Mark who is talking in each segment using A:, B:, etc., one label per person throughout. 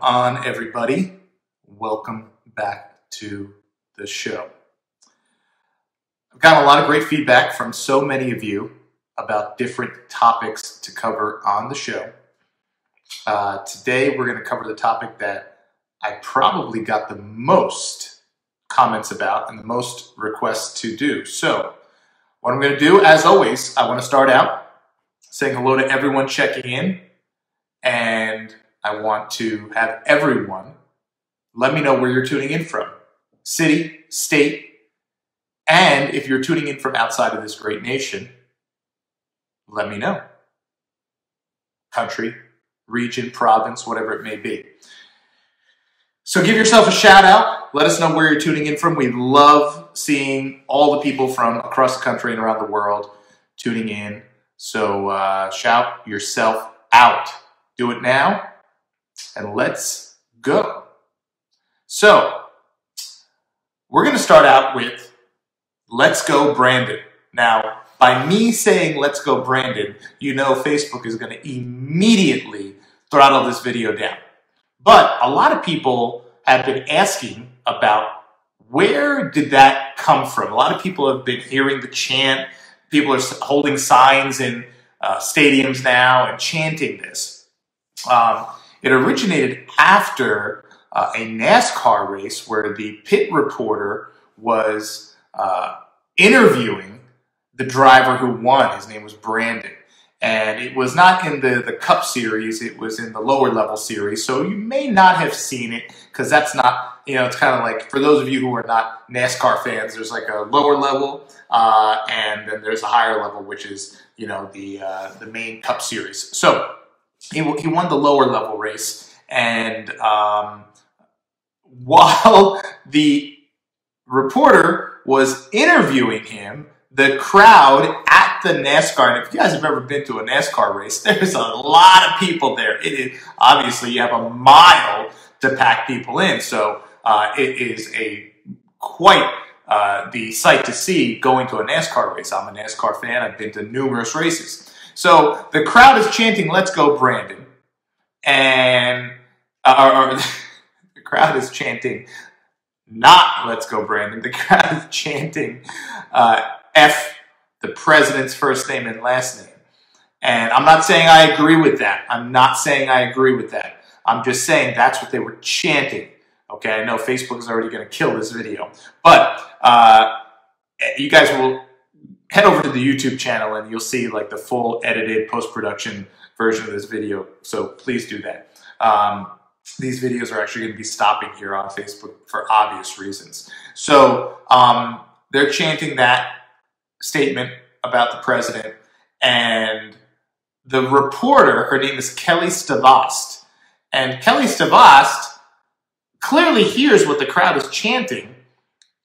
A: on, everybody? Welcome back to the show. I've gotten a lot of great feedback from so many of you about different topics to cover on the show. Uh, today, we're going to cover the topic that I probably got the most comments about and the most requests to do. So, what I'm going to do, as always, I want to start out saying hello to everyone checking in, and I want to have everyone let me know where you're tuning in from city, state, and if you're tuning in from outside of this great nation, let me know. Country, region, province, whatever it may be. So give yourself a shout out. Let us know where you're tuning in from. We love seeing all the people from across the country and around the world tuning in. So uh, shout yourself out. Do it now, and let's go. So we're going to start out with Let's Go Brandon. Now, by me saying Let's Go Brandon, you know Facebook is going to immediately throttle this video down. But a lot of people have been asking about where did that come from? A lot of people have been hearing the chant. People are holding signs in uh, stadiums now and chanting this. Um, it originated after uh, a NASCAR race where the pit reporter was uh, interviewing the driver who won. His name was Brandon. And it was not in the, the Cup Series, it was in the lower level series. So you may not have seen it because that's not, you know, it's kind of like, for those of you who are not NASCAR fans, there's like a lower level uh, and then there's a higher level, which is, you know, the, uh, the main Cup Series. So he, he won the lower level race. And um, while the reporter was interviewing him, the crowd at the NASCAR, and if you guys have ever been to a NASCAR race, there's a lot of people there. It is obviously you have a mile to pack people in, so uh, it is a quite uh, the sight to see going to a NASCAR race. I'm a NASCAR fan. I've been to numerous races. So the crowd is chanting, "Let's go, Brandon," and uh, or, or the crowd is chanting, "Not let's go, Brandon." The crowd is chanting, uh, "F the president's first name and last name." And I'm not saying I agree with that. I'm not saying I agree with that. I'm just saying that's what they were chanting. Okay, I know Facebook is already going to kill this video, but uh, you guys will head over to the YouTube channel and you'll see like the full edited post-production version of this video. So please do that. Um, these videos are actually going to be stopping here on Facebook for obvious reasons. So um, they're chanting that statement about the president and the reporter, her name is Kelli Stavast. And Kelli Stavast clearly hears what the crowd is chanting.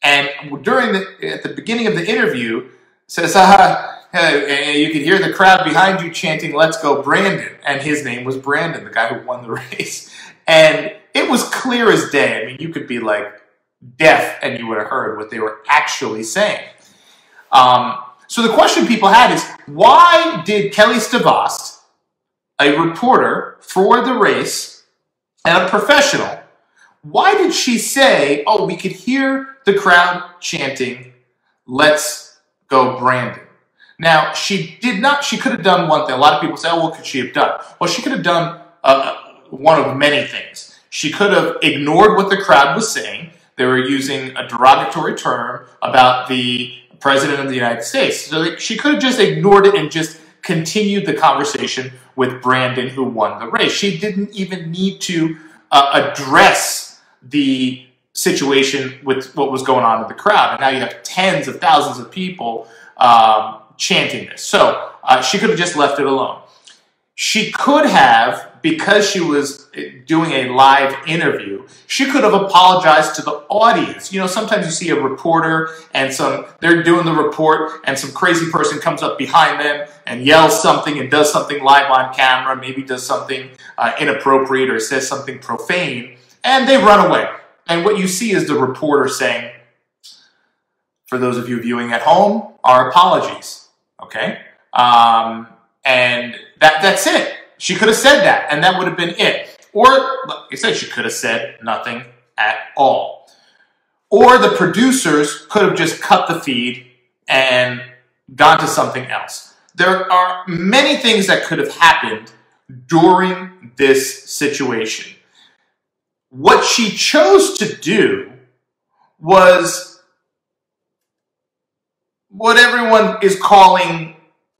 A: And during the, at the beginning of the interview, says, ah, and you could hear the crowd behind you chanting, let's go Brandon. And his name was Brandon, the guy who won the race. And it was clear as day. I mean, you could be like deaf and you would have heard what they were actually saying. Um, so the question people had is, why did Kelli Stavast, a reporter for the race and a professional, why did she say, oh, we could hear the crowd chanting, let's go Brandon. Now, she did not, she could have done one thing. A lot of people say, oh, what could she have done? Well, she could have done uh, one of many things. She could have ignored what the crowd was saying. They were using a derogatory term about the President of the United States. So she could have just ignored it and just continued the conversation with Brandon, who won the race. She didn't even need to uh, address the situation with what was going on in the crowd. And now you have tens of thousands of people um, chanting this. So uh, she could have just left it alone. She could have, because she was uh, doing a live interview, she could have apologized to the audience. You know, sometimes you see a reporter and some, they're doing the report and some crazy person comes up behind them and yells something and does something live on camera, maybe does something uh, inappropriate or says something profane, and they run away. And what you see is the reporter saying, for those of you viewing at home, our apologies. Okay? Um, and that, that's it. She could have said that, and that would have been it. Or, like I said, she could have said nothing at all. Or the producers could have just cut the feed and gone to something else. There are many things that could have happened during this situation. What she chose to do was what everyone is calling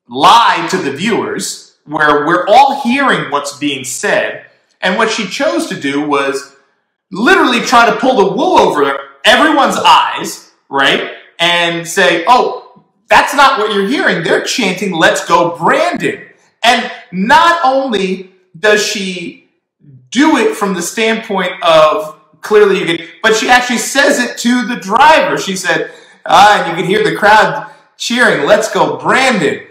A: lie to the viewers, where we're all hearing what's being said. And what she chose to do was literally try to pull the wool over everyone's eyes, right? And say, oh, that's not what you're hearing. They're chanting, let's go, Brandon. And not only does she do it from the standpoint of clearly you can, but she actually says it to the driver. She said, ah, and you can hear the crowd cheering, let's go, Brandon.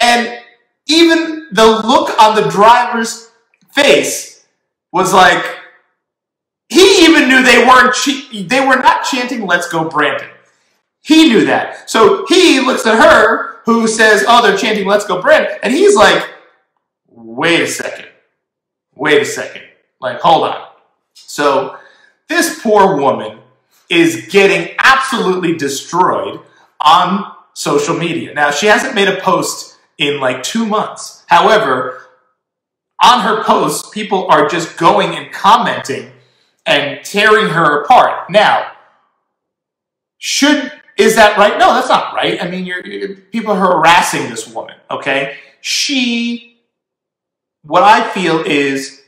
A: And even the look on the driver's face was like, he even knew they weren't, they were not chanting, let's go, Brandon. He knew that. So he looks at her, who says, oh, they're chanting, let's go, Brandon. And he's like, wait a second. Wait a second. Like, hold on. So this poor woman is getting absolutely destroyed on social media. Now, she hasn't made a post in like two months. However, on her posts, people are just going and commenting and tearing her apart. Now, should is that right? No, that's not right. I mean, you're, you're, people are harassing this woman. Okay, she, what I feel is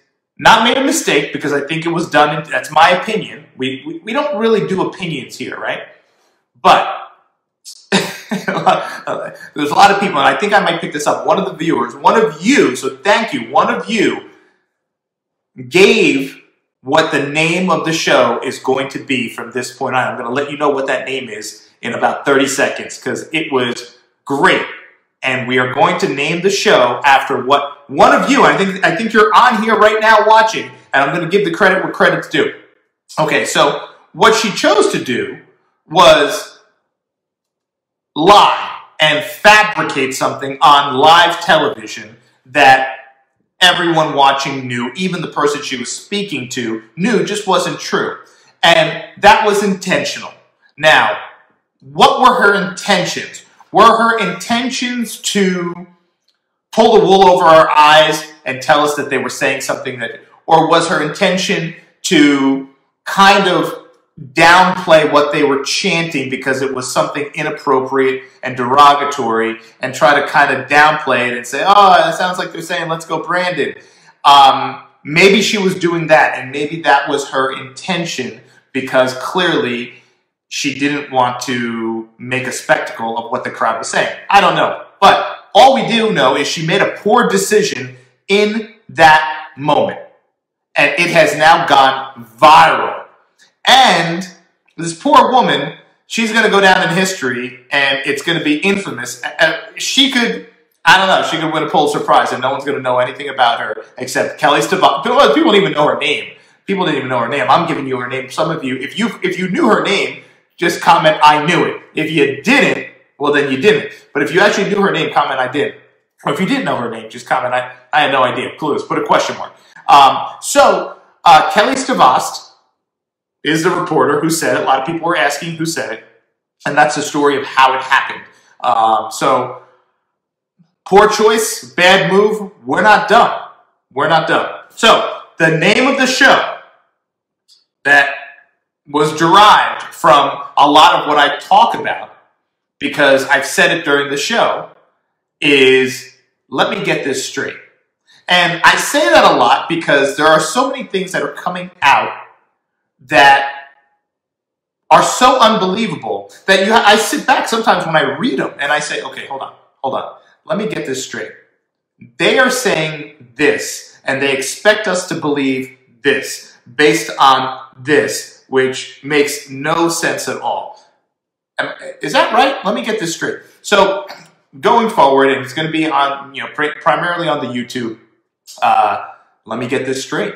A: not made a mistake because I think it was done. that's my opinion. We, we we don't really do opinions here, right? But there's a lot of people, and I think I might pick this up. One of the viewers, one of you, so thank you, one of you gave what the name of the show is going to be from this point on. I'm going to let you know what that name is in about 30 seconds because it was great. And we are going to name the show after what one of you, I think, I think you're on here right now watching, and I'm going to give the credit where credit's due. Okay, so what she chose to do was lie and fabricate something on live television that everyone watching knew, even the person she was speaking to knew just wasn't true. And that was intentional. Now, what were her intentions? Were her intentions to pull the wool over our eyes and tell us that they were saying something that, or was her intention to kind of downplay what they were chanting because it was something inappropriate and derogatory and try to kind of downplay it and say, oh, it sounds like they're saying, let's go Brandon. Um, maybe she was doing that and maybe that was her intention because clearly she didn't want to make a spectacle of what the crowd was saying. I don't know. But all we do know is she made a poor decision in that moment. And it has now gone viral and this poor woman, she's going to go down in history and it's going to be infamous. She could, I don't know, she could win a Pulitzer Prize and no one's going to know anything about her except Kelli Stavast. People don't even know her name. People didn't even know her name. I'm giving you her name. Some of you, if you if you knew her name, just comment I knew it. If you didn't, well then you didn't. But if you actually knew her name, comment I did. Or if you didn't know her name, just comment I, I had no idea. Clueless. Put a question mark. Um, so uh, Kelli Stavast is the reporter who said it. A lot of people were asking who said it. And that's the story of how it happened. Um, so, poor choice, bad move. We're not done. We're not done. So, the name of the show that was derived from a lot of what I talk about, because I've said it during the show, is let me get this straight. And I say that a lot because there are so many things that are coming out that are so unbelievable that you I sit back sometimes when I read them and I say, okay, hold on, hold on. Let me get this straight. They are saying this and they expect us to believe this based on this, which makes no sense at all. Is that right? Let me get this straight. So going forward, and it's going to be on, you know, primarily on the YouTube. Uh, let me get this straight.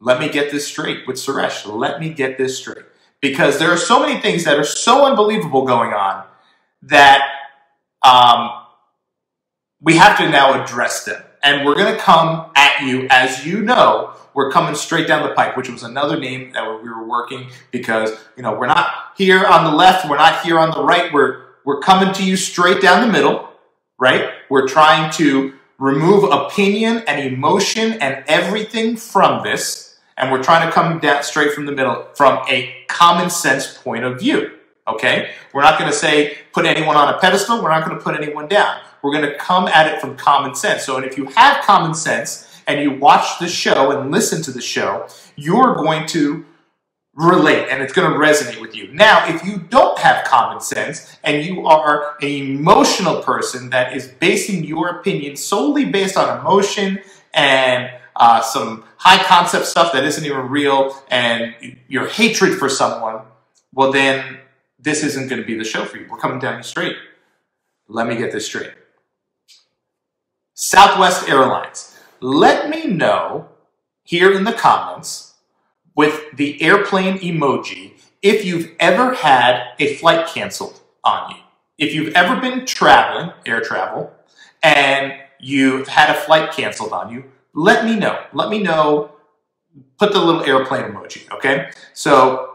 A: Let me get this straight with Suresh. Let me get this straight. Because there are so many things that are so unbelievable going on that um, we have to now address them. And we're going to come at you, as you know, we're coming straight down the pipe, which was another name that we were working because, you know, we're not here on the left, we're not here on the right, we're, we're coming to you straight down the middle, right? We're trying to remove opinion and emotion and everything from this, and we're trying to come down straight from the middle from a common sense point of view. Okay? We're not going to say put anyone on a pedestal. We're not going to put anyone down. We're going to come at it from common sense. So, and if you have common sense and you watch the show and listen to the show, you're going to relate and it's going to resonate with you. Now, if you don't have common sense and you are an emotional person that is basing your opinion solely based on emotion and uh, some high concept stuff that isn't even real and your hatred for someone, well, then this isn't going to be the show for you. We're coming down you straight. Let me get this straight. Southwest Airlines. Let me know here in the comments with the airplane emoji if you've ever had a flight canceled on you. If you've ever been traveling, air travel, and you've had a flight canceled on you, let me know. Let me know. Put the little airplane emoji, okay? So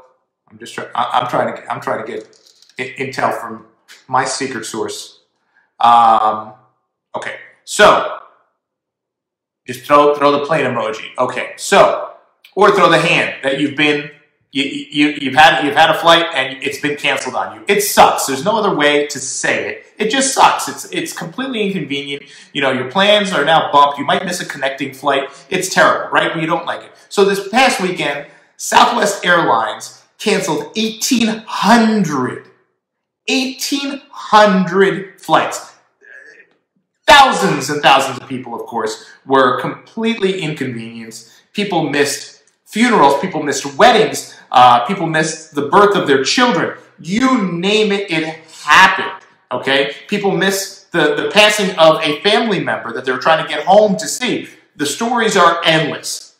A: I'm just trying. I'm trying to. I'm trying to get intel from my secret source. Um, okay, so just throw throw the plane emoji. Okay, so or throw the hand that you've been you, you you've had you've had a flight and it's been canceled on you. It sucks. There's no other way to say it. It just sucks. It's it's completely inconvenient. You know your plans are now bumped. You might miss a connecting flight. It's terrible, right? But you don't like it. So this past weekend, Southwest Airlines canceled 1,800, 1,800 flights. Thousands and thousands of people, of course, were completely inconvenienced. People missed funerals, people missed weddings, uh, people missed the birth of their children. You name it, it happened. Okay? People missed the, the passing of a family member that they're trying to get home to see. The stories are endless.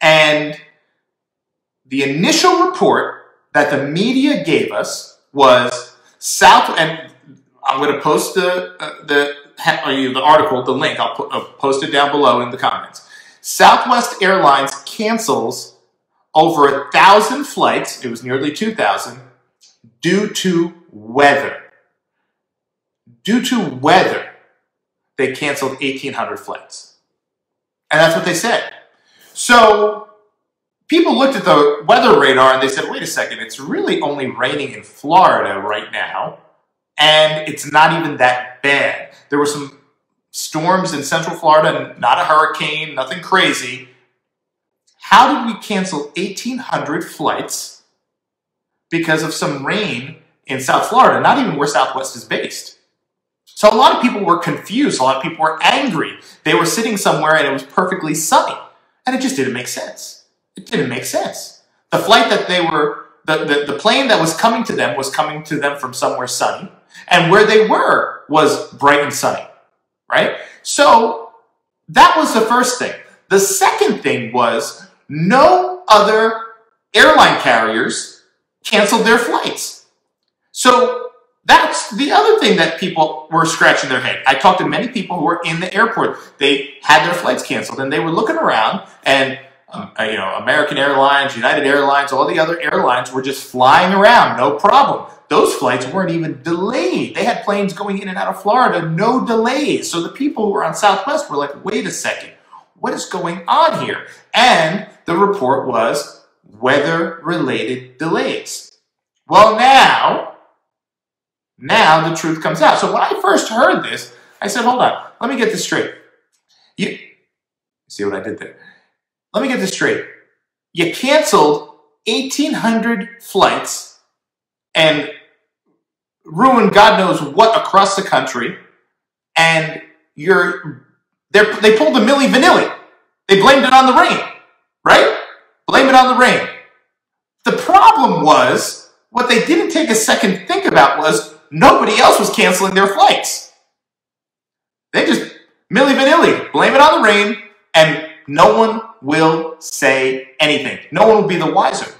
A: And the initial report that the media gave us was South, and I'm going to post the uh, the Uh, the article, the link. I'll, put, I'll post it down below in the comments. Southwest Airlines cancels over a thousand flights. It was nearly two thousand due to weather. Due to weather, they canceled 1,800 flights. And that's what they said. So people looked at the weather radar and they said, wait a second, it's really only raining in Florida right now, and it's not even that bad. There were some storms in central Florida, not a hurricane, nothing crazy. How did we cancel 1,800 flights because of some rain in South Florida, not even where Southwest is based? So a lot of people were confused. A lot of people were angry. They were sitting somewhere and it was perfectly sunny. And it just didn't make sense. It didn't make sense. The flight that they were, the, the, the plane that was coming to them was coming to them from somewhere sunny, and where they were was bright and sunny, right? So that was the first thing. The second thing was no other airline carriers canceled their flights. So that's the other thing that people were scratching their head. I talked to many people who were in the airport. They had their flights canceled and they were looking around and um, uh, you know, American Airlines, United Airlines, all the other airlines were just flying around, no problem. Those flights weren't even delayed. They had planes going in and out of Florida, no delays. So the people who were on Southwest were like, wait a second, what is going on here? And the report was weather related delays. Well, now, now the truth comes out. So when I first heard this, I said, hold on, let me get this straight. You see what I did there? Let me get this straight. You canceled 1,800 flights and ruined God knows what across the country, and you're they pulled the Milli Vanilli. They blamed it on the rain, right? Blame it on the rain. The problem was what they didn't take a second to think about was nobody else was canceling their flights. They just Milli Vanilli, blame it on the rain, and no one will say anything. No one will be the wiser.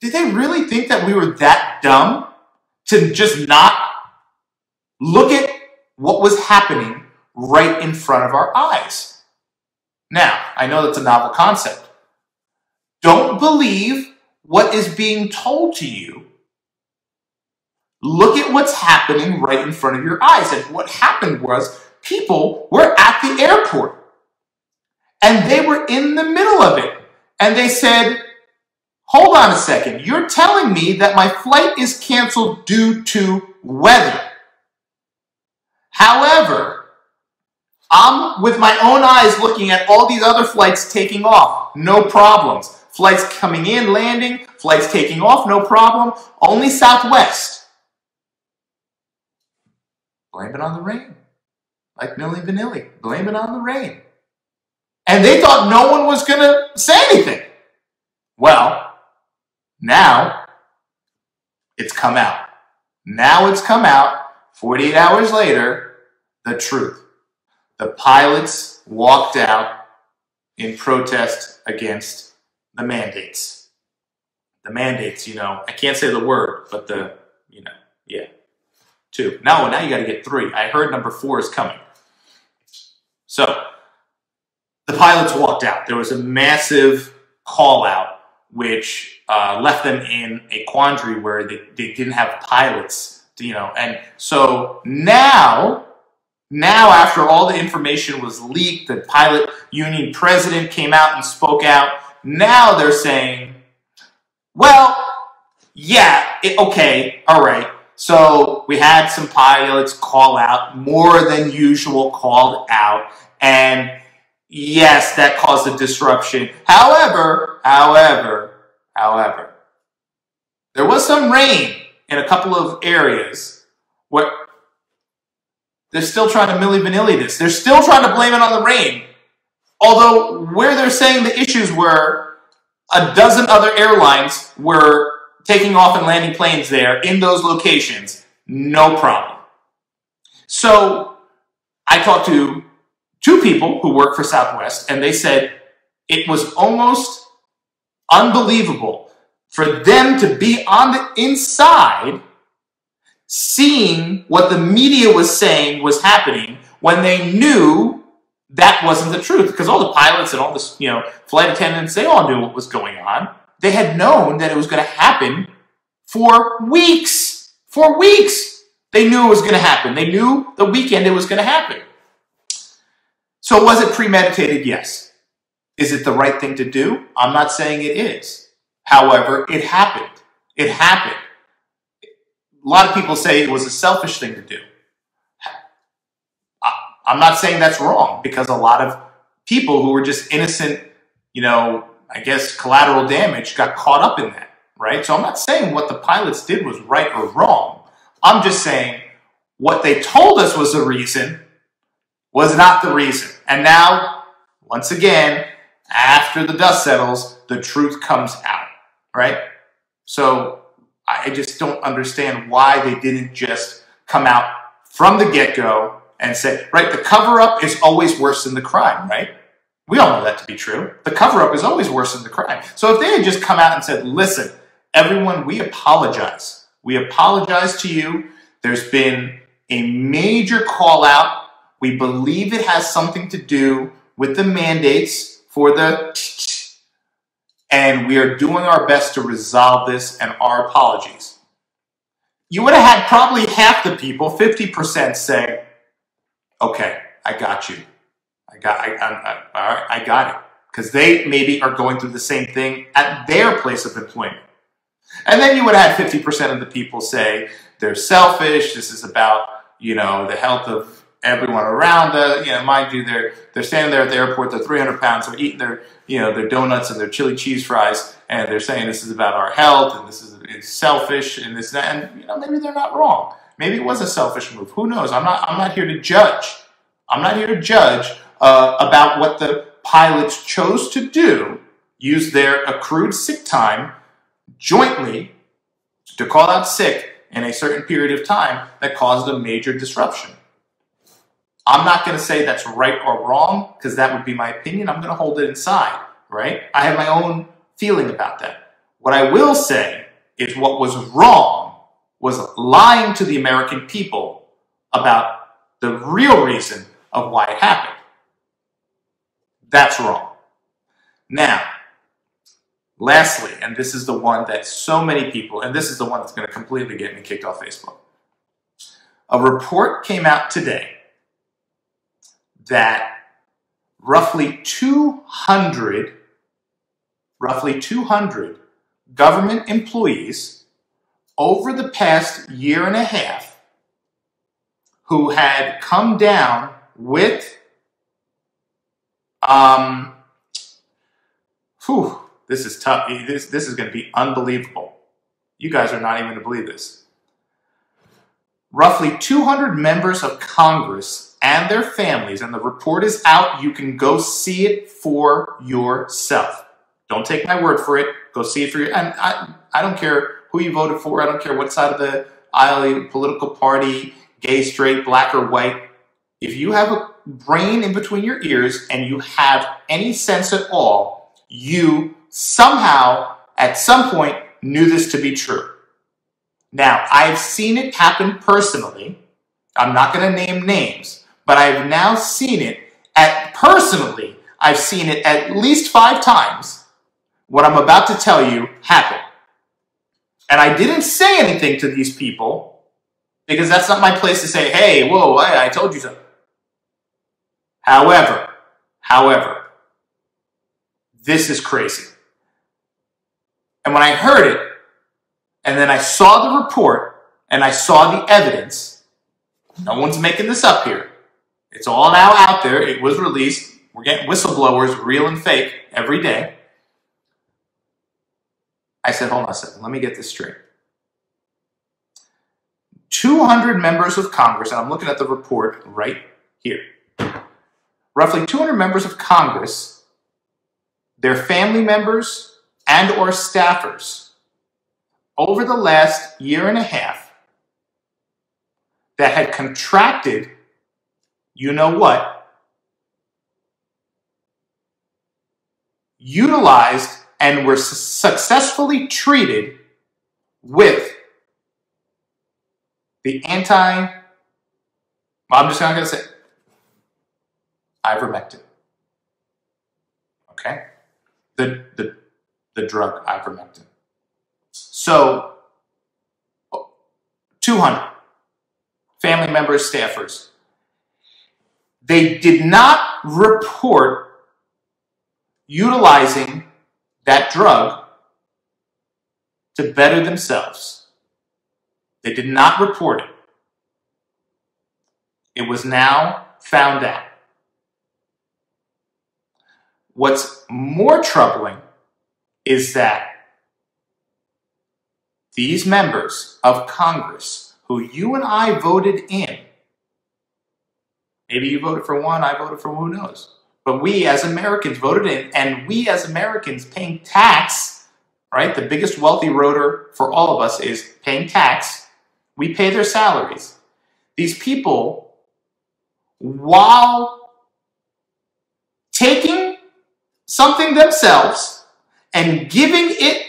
A: Did they really think that we were that dumb to just not look at what was happening right in front of our eyes? Now, I know that's a novel concept. Don't believe what is being told to you. Look at what's happening right in front of your eyes. And what happened was people were at the airport and they were in the middle of it. And they said, Hold on a second. You're telling me that my flight is canceled due to weather. However, I'm with my own eyes looking at all these other flights taking off. No problems. Flights coming in, landing, flights taking off, no problem. Only Southwest. Blame it on the rain. Like Milli Vanilli. Blame it on the rain. And they thought no one was going to say anything. Well, now it's come out. Now it's come out 48 hours later, the truth. The pilots walked out in protest against the mandates. The mandates, you know, I can't say the word, but the, you know, yeah. Two. Now, now you got to get three. I heard number four is coming. So, the pilots walked out. There was a massive call out, which uh, left them in a quandary where they, they didn't have pilots you know, and so now, now after all the information was leaked, the pilot union president came out and spoke out. Now they're saying, well, yeah, it, okay, all right. So we had some pilots call out, more than usual called out, and yes, that caused a disruption. However, however, however, there was some rain in a couple of areas where they're still trying to milli vanilli this. They're still trying to blame it on the rain. Although where they're saying the issues were a dozen other airlines were taking off and landing planes there in those locations, no problem. So I talked to two people who work for Southwest, and they said it was almost unbelievable for them to be on the inside seeing what the media was saying was happening when they knew that wasn't the truth. Because all the pilots and all the you know flight attendants they all knew what was going on. They had known that it was going to happen for weeks. For weeks they knew it was going to happen. They knew the weekend it was going to happen so was it premeditated yes is it the right thing to do i'm not saying it is However, it happened. It happened. A lot of people say it was a selfish thing to do. I'm not saying that's wrong because a lot of people who were just innocent, you know, I guess collateral damage got caught up in that, right? So I'm not saying what the pilots did was right or wrong. I'm just saying what they told us was the reason was not the reason. And now, once again, after the dust settles, the truth comes out right? So I just don't understand why they didn't just come out from the get go and say, right, the cover up is always worse than the crime, right? We all know that to be true. The cover up is always worse than the crime. So if they had just come out and said, listen, everyone, we apologize. We apologize to you. There's been a major call out. We believe it has something to do with the mandates for the and we are doing our best to resolve this and our apologies. You would have had probably half the people, 50% say, okay, I got you. I got, I, I, I, I got it. Because they maybe are going through the same thing at their place of employment. And then you would have had 50% of the people say, they're selfish, this is about, you know, the health of everyone around us. You know, mind you, they're they're standing there at the airport. They're 300 pounds. They're eating their you know their donuts and their chili cheese fries, and they're saying this is about our health and this is it's selfish and this. And you know, maybe they're not wrong. Maybe it was a selfish move. Who knows? I'm not I'm not here to judge. I'm not here to judge uh, about what the pilots chose to do. Use their accrued sick time jointly to call out sick in a certain period of time that caused a major disruption. I'm not going to say that's right or wrong because that would be my opinion. I'm going to hold it inside, right? I have my own feeling about that. What I will say is what was wrong was lying to the American people about the real reason of why it happened. That's wrong. Now, lastly, and this is the one that so many people, and this is the one that's going to completely get me kicked off Facebook. A report came out today that roughly 200, roughly 200 government employees over the past year and a half who had come down with um, whew, this is tough. This, this is going to be unbelievable. You guys are not even going to believe this. Roughly 200 members of Congress and their families, and the report is out. You can go see it for yourself. Don't take my word for it. Go see it for your. And I, I don't care who you voted for. I don't care what side of the aisle, political party, gay, straight, black, or white. If you have a brain in between your ears and you have any sense at all, you somehow, at some point, knew this to be true. Now, I've seen it happen personally. I'm not going to name names, but I've now seen it at personally. I've seen it at least five times. What I'm about to tell you happened. And I didn't say anything to these people because that's not my place to say, hey, whoa, I, I told you so. However, however, this is crazy. And when I heard it, and then I saw the report, and I saw the evidence, no one's making this up here. It's all now out there. It was released. We're getting whistleblowers, real and fake, every day. I said, hold on a second, let me get this straight. 200 members of Congress, and I'm looking at the report right here roughly 200 members of Congress, their family members, and or staffers over the last year and a half that had contracted, you know what, utilized and were successfully treated with the anti, I'm just not going to say, ivermectin. Okay? The, the, the drug ivermectin. So, 200 family members, staffers. They did not report utilizing that drug to better themselves. They did not report it. It was now found out. What's more troubling is that these members of Congress who you and I voted in, maybe you voted for one, I voted for who knows, but we as Americans voted in, and we as Americans paying tax, right? The biggest wealthy rotor for all of us is paying tax. We pay their salaries. These people, while taking something themselves and giving it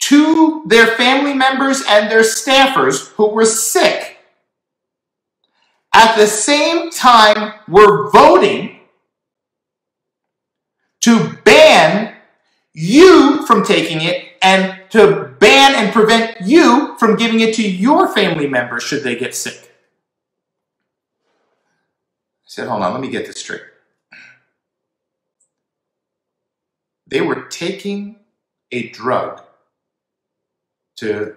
A: to their family members and their staffers who were sick. At the same time, we're voting to ban you from taking it and to ban and prevent you from giving it to your family members should they get sick. I said, hold on, let me get this straight. They were taking a drug to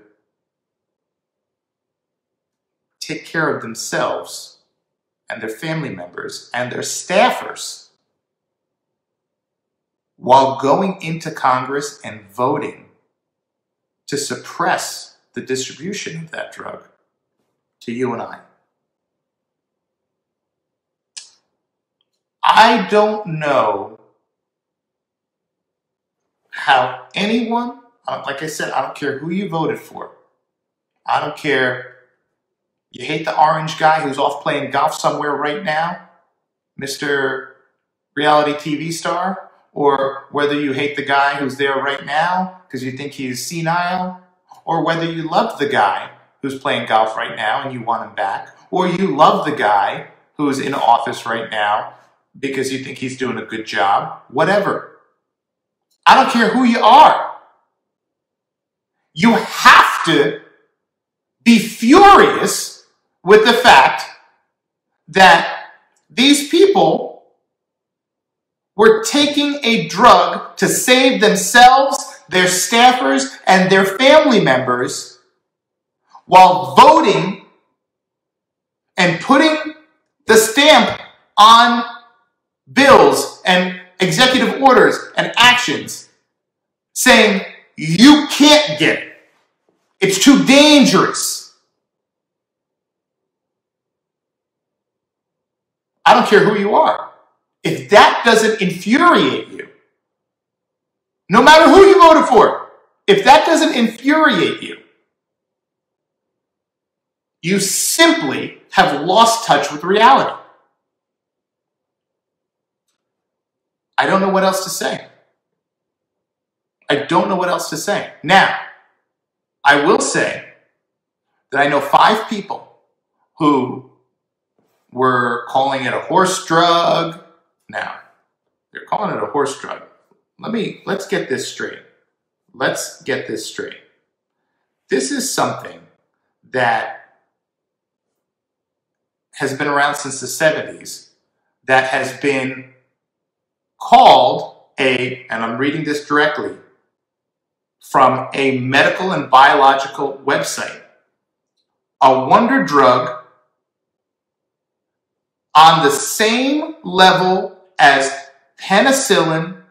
A: take care of themselves and their family members and their staffers while going into Congress and voting to suppress the distribution of that drug to you and I. I don't know how anyone, like I said, I don't care who you voted for. I don't care. You hate the orange guy who's off playing golf somewhere right now, Mr. Reality TV star, or whether you hate the guy who's there right now because you think he's senile, or whether you love the guy who's playing golf right now and you want him back, or you love the guy who's in office right now because you think he's doing a good job, whatever. I don't care who you are. You have to be furious with the fact that these people were taking a drug to save themselves, their staffers, and their family members while voting and putting the stamp on bills and executive orders and actions saying you can't get it. It's too dangerous. I don't care who you are. If that doesn't infuriate you, no matter who you voted for, if that doesn't infuriate you, you simply have lost touch with reality. I don't know what else to say. I don't know what else to say. Now, I will say that I know five people who were calling it a horse drug. Now, they're calling it a horse drug. Let me, let's get this straight. Let's get this straight. This is something that has been around since the 70s that has been called a, and I'm reading this directly, from a medical and biological website. A wonder drug on the same level as penicillin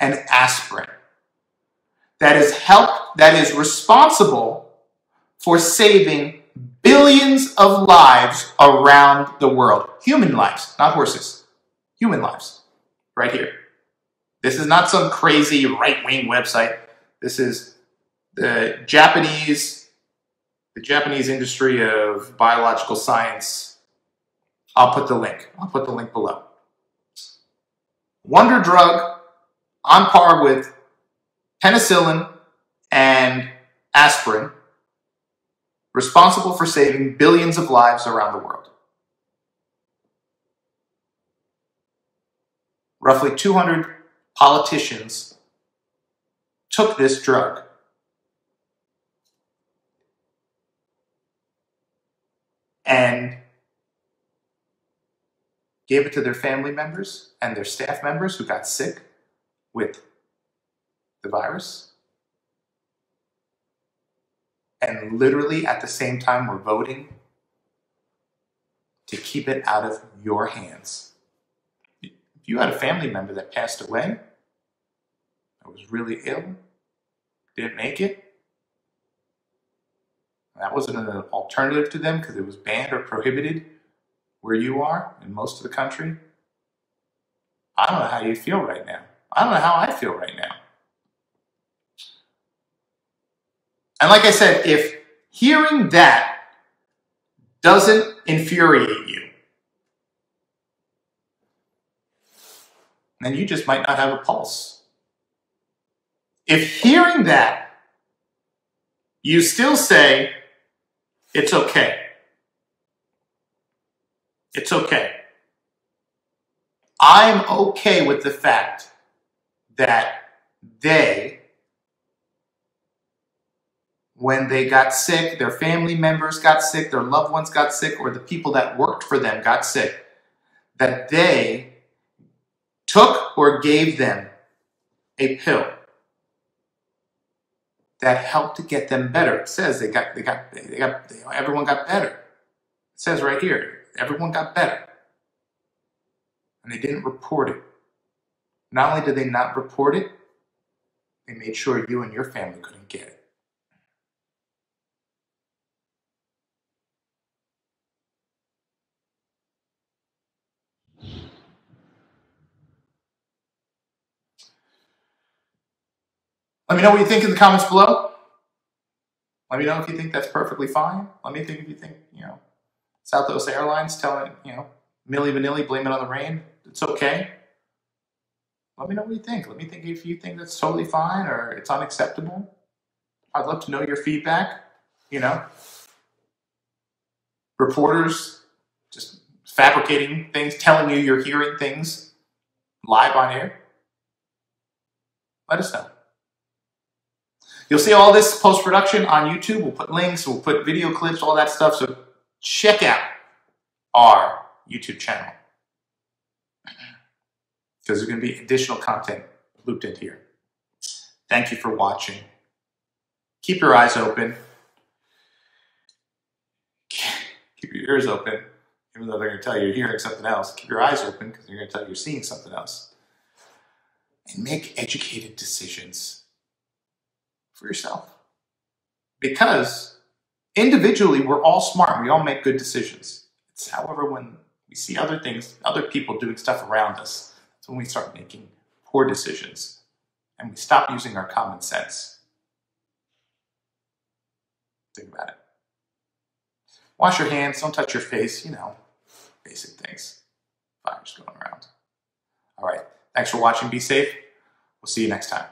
A: and aspirin that is help that is responsible for saving billions of lives around the world. Human lives, not horses. Human lives. Right here. This is not some crazy right-wing website. This is the Japanese, the Japanese industry of biological science. I'll put the link. I'll put the link below. Wonder drug on par with penicillin and aspirin, responsible for saving billions of lives around the world. Roughly 200 politicians took this drug. And gave it to their family members and their staff members who got sick with the virus. And literally at the same time, we're voting to keep it out of your hands. If you had a family member that passed away, that was really ill, didn't make it. That wasn't an alternative to them because it was banned or prohibited where you are in most of the country. I don't know how you feel right now. I don't know how I feel right now. And like I said, if hearing that doesn't infuriate you, then you just might not have a pulse. If hearing that, you still say, it's okay. It's okay. I'm okay with the fact that they, when they got sick, their family members got sick, their loved ones got sick, or the people that worked for them got sick, that they took or gave them a pill that helped to get them better. It says they got, they got, they got, everyone got better. It says right here, everyone got better. And they didn't report it. Not only did they not report it, they made sure you and your family couldn't get it. Let me know what you think in the comments below. Let me know if you think that's perfectly fine. Let me think if you think, you know, Southwest Airlines telling, you know, Milli Vanilli, blame it on the rain. It's okay. Let me know what you think. Let me think if you think that's totally fine or it's unacceptable. I'd love to know your feedback. You know, reporters just fabricating things, telling you you're hearing things live on air, let us know. You'll see all this post production on YouTube. We'll put links, we'll put video clips, all that stuff. So check out our YouTube channel because there's going to be additional content looped in here. Thank you for watching. Keep your eyes open. Keep your ears open, even though they're going to tell you you're hearing something else. Keep your eyes open because they're going to tell you you're seeing something else. And make educated decisions for yourself. Because individually, we're all smart. We all make good decisions. It's however, when we see other things, other people doing stuff around us, that's when we start making poor decisions and we stop using our common sense. Think about it. Wash your hands, don't touch your face, you know, basic things. Fire's going around. All right. Thanks for watching. Be safe. We'll see you next time.